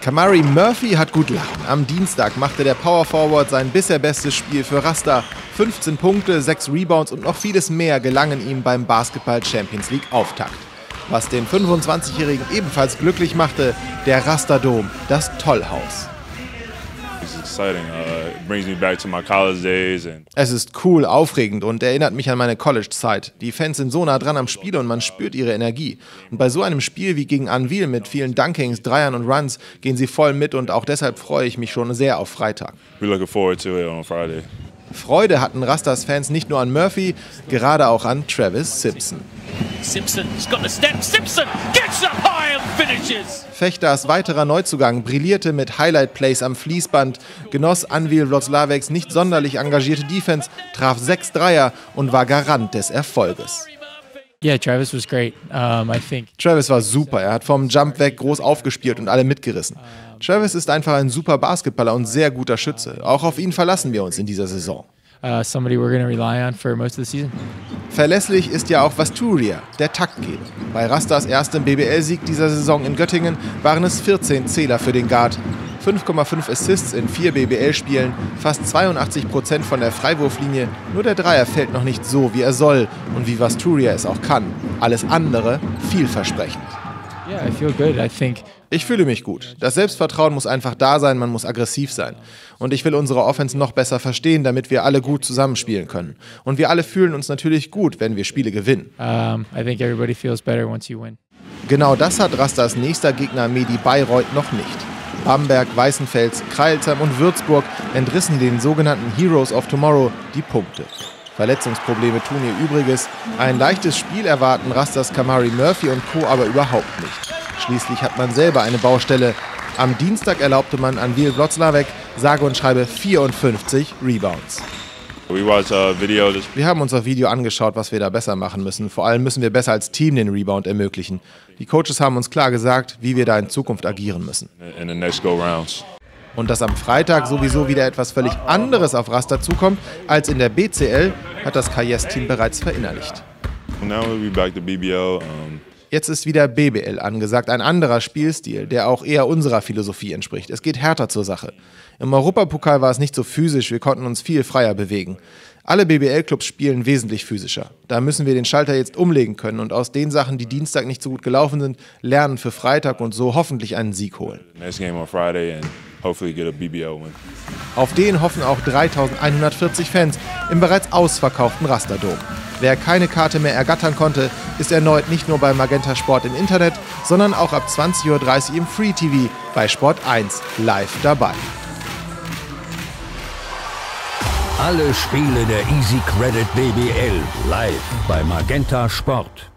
Kamari Murphy hat gut lachen. Am Dienstag machte der Power Forward sein bisher bestes Spiel für Rasta. 15 Punkte, 6 Rebounds und noch vieles mehr gelangen ihm beim Basketball Champions League Auftakt. Was den 25-Jährigen ebenfalls glücklich machte, der Rasta Dom, das Tollhaus. Uh, es ist cool, aufregend und erinnert mich an meine College-Zeit. Die Fans sind so nah dran am Spiel und man spürt ihre Energie. Und bei so einem Spiel wie gegen Anvil mit vielen Dunkings, Dreiern und Runs gehen sie voll mit und auch deshalb freue ich mich schon sehr auf Freitag. Freude hatten Rastas-Fans nicht nur an Murphy, gerade auch an Travis Simpson. Simpson's got the step. Simpson gets up high and finishes. Fechters weiterer Neuzugang brillierte mit Highlight-Plays am Fließband, genoss Anvil Wloclawegs nicht sonderlich engagierte Defense, traf sechs Dreier und war Garant des Erfolges. Yeah, Travis was great. Um, I think. Travis war super. Er hat vom Jump weg groß aufgespielt und alle mitgerissen. Travis ist einfach ein super Basketballer und sehr guter Schütze. Auch auf ihn verlassen wir uns in dieser Saison. Uh, somebody we're going to rely on for most of the season. Verlässlich ist ja auch Vasturia, der Taktgeber. Bei Rastas erstem BBL-Sieg dieser Saison in Göttingen waren es 14 Zähler für den Guard. 5,5 Assists in vier BBL-Spielen, fast 82 Prozent von der Freiwurflinie. Nur der Dreier fällt noch nicht so, wie er soll und wie Vasturia es auch kann. Alles andere vielversprechend. Yeah, I feel good. I think ich fühle mich gut. Das Selbstvertrauen muss einfach da sein, man muss aggressiv sein. Und ich will unsere Offense noch besser verstehen, damit wir alle gut zusammenspielen können. Und wir alle fühlen uns natürlich gut, wenn wir Spiele gewinnen. Um, I think everybody feels better once you win. Genau das hat Rastas nächster Gegner Medi Bayreuth noch nicht. Bamberg, Weißenfels, Kreilsheim und Würzburg entrissen den sogenannten Heroes of Tomorrow die Punkte. Verletzungsprobleme tun ihr Übriges. Ein leichtes Spiel erwarten Rastas Kamari Murphy und Co. aber überhaupt nicht. Schließlich hat man selber eine Baustelle. Am Dienstag erlaubte man an Wil Wloclawek sage und schreibe 54 Rebounds. Wir haben uns auf Video angeschaut, was wir da besser machen müssen. Vor allem müssen wir besser als Team den Rebound ermöglichen. Die Coaches haben uns klar gesagt, wie wir da in Zukunft agieren müssen. Und dass am Freitag sowieso wieder etwas völlig anderes auf Raster zukommt als in der BCL, hat das KS-Team bereits verinnerlicht. Now we'll be back to BBL. Um Jetzt ist wieder BBL angesagt, ein anderer Spielstil, der auch eher unserer Philosophie entspricht. Es geht härter zur Sache. Im Europapokal war es nicht so physisch, wir konnten uns viel freier bewegen. Alle BBL-Clubs spielen wesentlich physischer. Da müssen wir den Schalter jetzt umlegen können und aus den Sachen, die Dienstag nicht so gut gelaufen sind, lernen für Freitag und so hoffentlich einen Sieg holen. Auf den hoffen auch 3140 Fans im bereits ausverkauften Rasterdom. Wer keine Karte mehr ergattern konnte, ist erneut nicht nur bei Magenta Sport im Internet, sondern auch ab 20.30 Uhr im Free TV bei Sport 1 live dabei. Alle Spiele der Easy Credit BBL live bei Magenta Sport.